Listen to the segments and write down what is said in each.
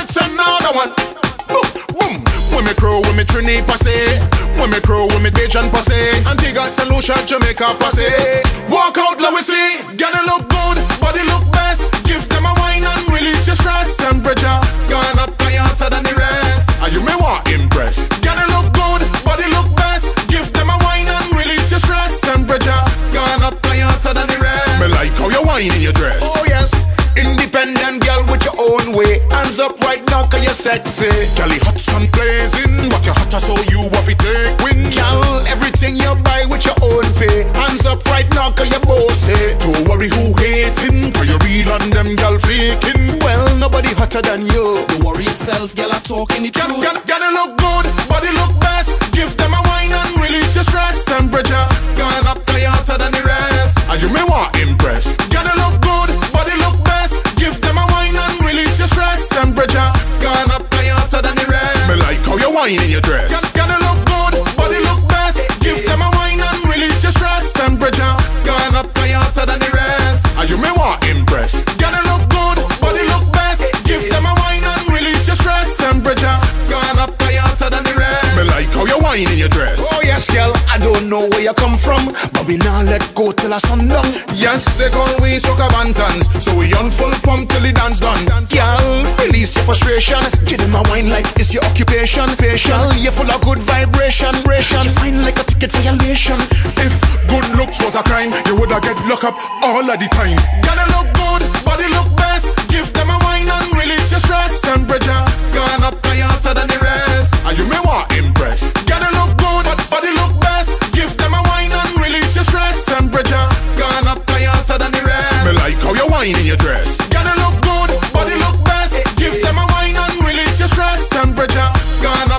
it's another one. Boom, boom. When me crew, when me Trini passe. When me crew, when me Bajan passe. Antigua, St. Lucia, Jamaica passe. Walk out, let me see. Gotta look good, body look best. Give them a wine and release your stress. Temperature gone up higher than the rest. Are you me want impress? Up right now, cause you're sexy. Girl, hot sun blazing, but you hotter so you have to take win. Girl, everything you buy with your own pay. Hands up right now, cause you're bossy. Don't worry who hating, cause you real and them girl faking. Well, nobody hotter than you. Don't worry yourself, girl, I'm talking where you come from, but we now let go till a sundown. Yes, they call we soca bantans, so we on full pump till the dance done. Girl, release your frustration. Give them a wine like it's your occupation. Girl, you're full of good vibration. Ration. You fine like a ticket violation. If good looks was a crime, you woulda get locked up all of the time. Gotta look good, body look best. Give them a wine and release your stress. Temperature gone up higher than the rest. Are you me want impress? How you wine in your dress. Gotta look good, body look best. Give them a wine and release your stress. Temperature gone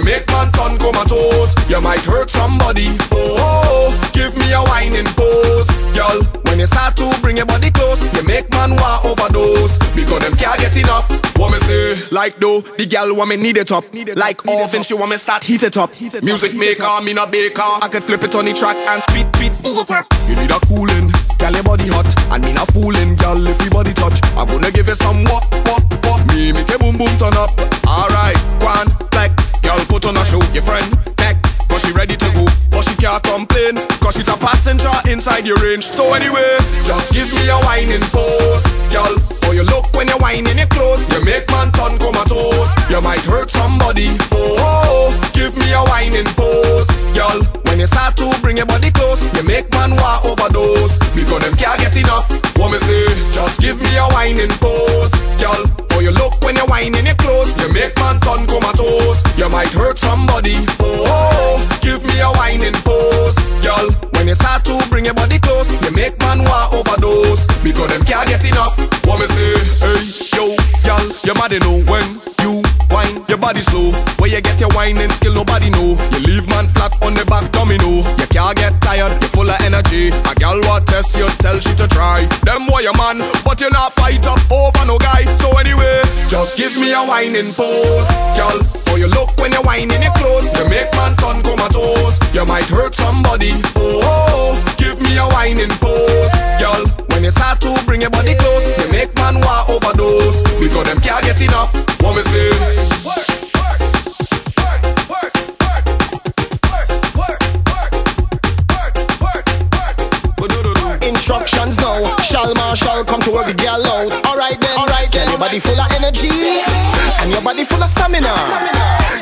You make man turn comatose. You might hurt somebody. Oh, oh, give me a whining pose, girl. When you start to bring your body close, you make man want overdose because them can't get enough. What me say? Like though, the girl want me need it up. Like often she want me start heat it up. Music maker, me not baker. I could flip it on the track and speed, speed, speed it up. You need a cooling, girl your body hot, and me not fooling, girl if we body touch. I'm gonna give you some what, what, on a show. Your friend next, cause she ready to go, but she can't complain, cause she's a passenger inside your range. So anyway, just give me a whining pose, girl. Body slow. Where you get your whining skill, nobody know. You leave man flat on the back domino. You can't get tired, you're full of energy. A girl what test you, tell she to try. Them boy your man, but you not fight up over no guy. So anyway, just give me a whining pose, girl. Or you look when you're whining your clothes. You make man turn comatose. You might hurt somebody. Oh, oh, oh. give me a whining pose, girl. When you start to bring your body and your body full of stamina.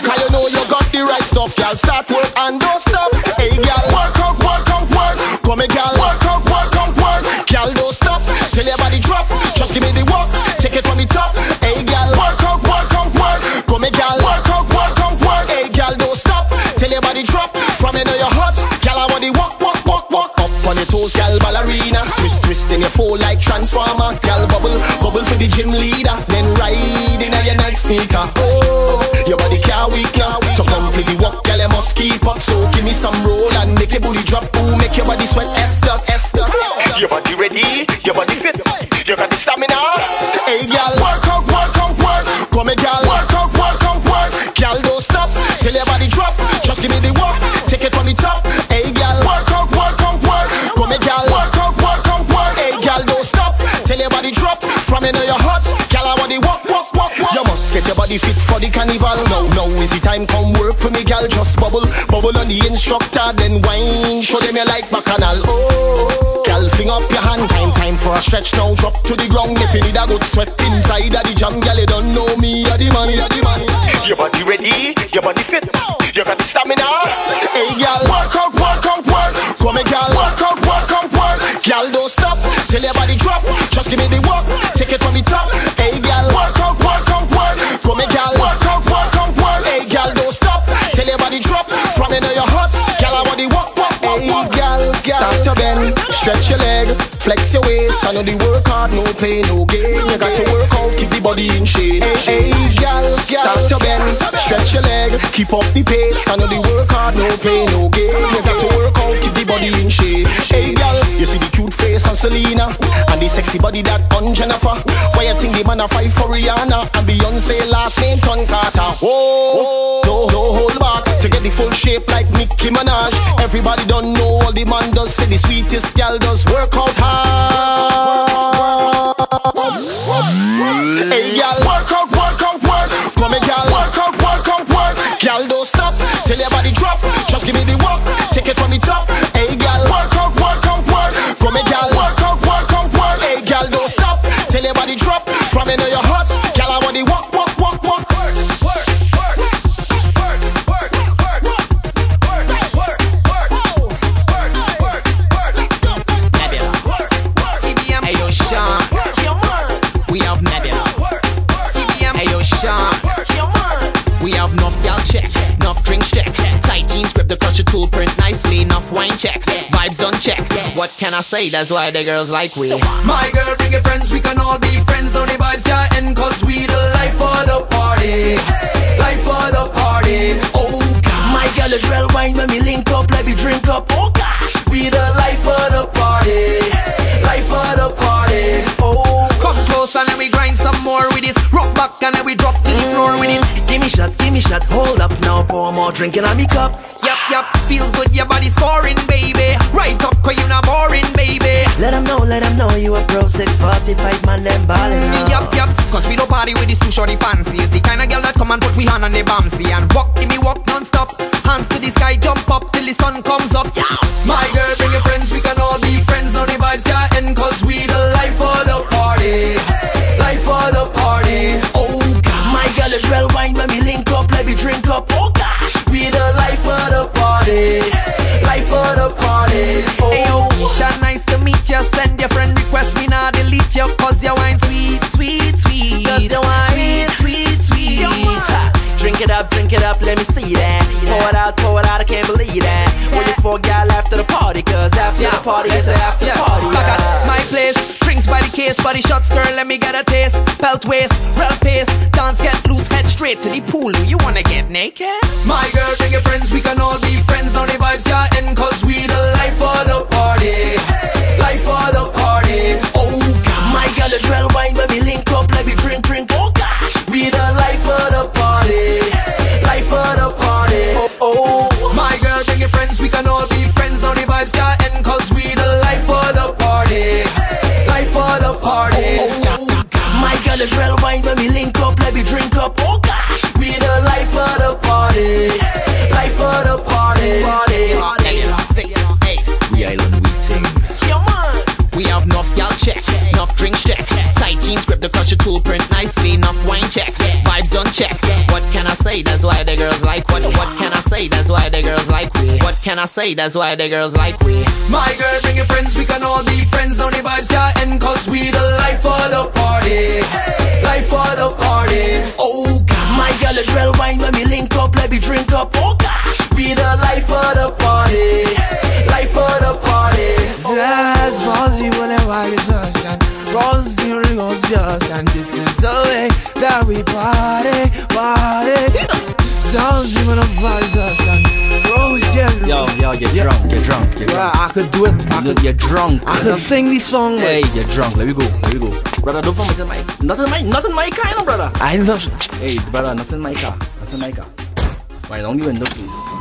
Cause you know you got the right stuff, girl. Start work and don't stop. Hey, girl. Work out, work out, work. Come here, girl. Work out, work out, work. Girl, don't stop till your body drop. Just give me the walk. Take it from the top. Hey, girl. Work out, work out, work. Come here, girl. Work out, work out, work. Hey, girl, don't stop till your body drop. From know your hot, girl, I want the walk, walk, walk, walk. Up on your toes, girl, ballerina. Twist, twist then you fall like transformer. Girl bubble, bubble for the gym leader, then ride in a your next sneaker. Esther. Your body ready, your body fit. Your body fit for the carnival. Now, now is the time come work for me, girl. Just bubble, bubble on the instructor, then wine. Show them you like bacchanal. Oh, girl, fling up your hand. Time, time for a stretch now. Drop to the ground if you need a good sweat inside of the jam. Girl, you don't know me, you're the man, you're the man. Your body ready, your body fit. You got the stamina. Hey, girl, work out, stretch your leg, flex your waist. I know the work hard, no pain, no gain. You got to work out, keep the body in shape. Hey, girl, start to bend, stretch your leg, keep up the pace. I know the work hard, no pain, no gain. You got to work out, keep the body in shape. Hey, girl, you see the cute face on Selena and the sexy body that on Jennifer. Why you think the man a fight for Rihanna and Beyonce last name Ton Carter? Whoa, no, no hold back to get the full shape like Nicki Minaj. Everybody don't know all the man does. Say the sweetest gal does work out hard. Hey, gal, work out, work out, work. Come here, gal, work out, work out, work. Gal, don't stop till your body drop. Just give me the walk, take it from the top. Check. What can I say? That's why the girls like we. My girl, bring your friends, we can all be friends. Now the vibes can't end, cause we the life for the party. Life for the party. Oh God. My girl is real wine when we link up, let me drink up. Oh gosh. We the life for the party. Life for the party. Oh. Come close and then we grind some more with this. Rock back and then we drop to the floor with it. Give me shot, give me shot, hold up now, pour more drink in a me cup. Yup, yup, feels good, your body scoring, baby. Right up, cause you not boring, baby. Let them know, let them know you a pro 645 man, them ballin' out. Yup, yup, cause we don't party with these two shorty fancies. The kind of girl that come and put we hand on the bamsy and walk, give me walk non-stop. Hands to the sky, jump up till the sun comes up. yeah. My girl, let me see that. Pour it out, pour it out, I can't believe that. What you for, gal, after the party? Cause after the party is after the party. Back at yeah. my place, drinks by the case, body shots, girl, let me get a taste. Belt waist, real pace, dance, get loose, head straight to the pool. Do you wanna get naked? My girl, bring your friends, we can all be friends. Now the vibes can't end, cause we the life for the party. Life for the party. Oh God. My girl is real wine when we link up, let me drink, drink. Oh gosh. We the life for the party. The party. Oh, oh. My girl, bring your friends, we can all be say? That's why the girls like what? What can I say? That's why the girls like we. What can I say? That's why the girls like we. My girl, bring your friends, we can all be friends. Now the vibes can't end, cause we the life for the party, life for the party. Oh God. My girl is real wine when we link up, let me drink up. Oh gosh, we the life for the party, life for the party. That's ballsy when I walk it us, and this is the way that we party, party. Advise us, and Rose Jello. Yo, yo, you're Yeah. drunk, you're drunk, you're Yeah, drunk. I could do it. I You're, could, you're drunk. I could sing this song. Hey, you're drunk. Let me go. Let me go. Brother, don't forget my nothing my nothing my car, no, brother. I love. Hey, brother, nothing my car. Nothing my car. Why don't you window, please?